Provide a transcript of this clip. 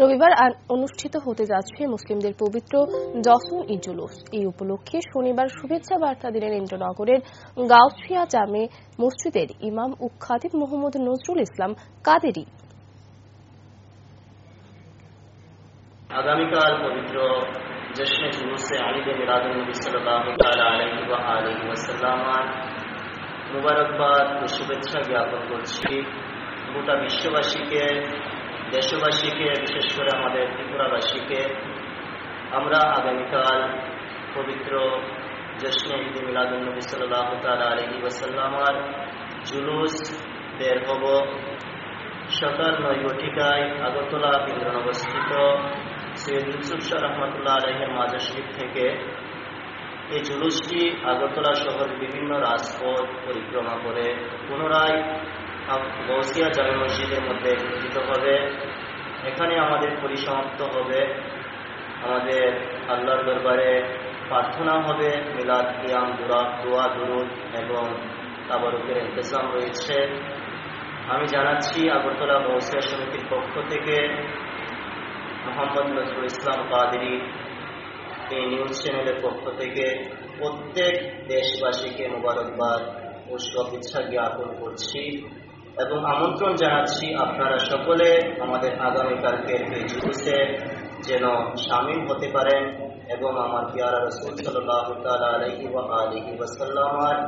রবিবার অনুষ্ঠিত হতে যাচ্ছে মুসলিমদের পবিত্র জসন ই জুলুস। এই উপলক্ষে শনিবার শুভেচ্ছা বার্তা দিলেন ইন্দ্রনগরের গাউছিয়া জামে মসজিদের ইমাম ও খাতিব মোহাম্মদ নজরুল ইসলাম কাদেরি। আগামীকাল পবিত্র জশ্নে জুলুসে আলিদে মিলাদুল নবী সাল্লাল্লাহু তাআলা আলাইহি ওয়াসাল্লামার মুবারকবাদ ও শুভেচ্ছা জ্ঞাপন করছি। গোটা বিশ্ববাসীকে দেশবাসীকে, বিশেষ করে আমাদের ত্রিপুরাবাসীকে, আমরা আগামীকাল পবিত্র জশ্নে ঈদে মিলাদুল নবী সাল্লাল্লাহু তাআলা আলাইহি ওয়াসাল্লামার জুলুস বের হব। সকাল নয় আগরতলা কেন্দ্রনবস্থিত সৈয়দ ইউসুফ শাহ রহমতুল্লাহ আলহের মাজার শরীফ থেকে এই জুলুসটি আগরতলা শহরের বিভিন্ন রাজপথ পরিক্রমা করে পুনরায় গৌসিয়া জামে মসজিদের মধ্যে একত্রিত হবে। এখানে আমাদের পরিসমাপ্ত হবে। আমাদের আল্লাহর দরবারে প্রার্থনা হবে। মিলাদ, কিয়াম দোয়া দোয়া, দুরুদ এবং তাবারুকের ইন্তজাম রয়েছে। আমি জানাচ্ছি আগরতলা বৌসিয়া সমিতির পক্ষ থেকে মোহাম্মদ নজরুল ইসলাম কাদেরি এই নিউজ চ্যানেলের পক্ষ থেকে প্রত্যেক দেশবাসীকে মোবারকবাদ ও শুভেচ্ছা জ্ঞাপন করছি। এবং আমন্ত্রণ জানাচ্ছি আপনারা সকলে আমাদের আগামীকালকের এই জুলুসে যেন সামিল হতে পারেন এবং আমার পিয়ারা রসুল সাল্লাহ তালা আলহি ওয়া আলহি ওয়াসাল্লামার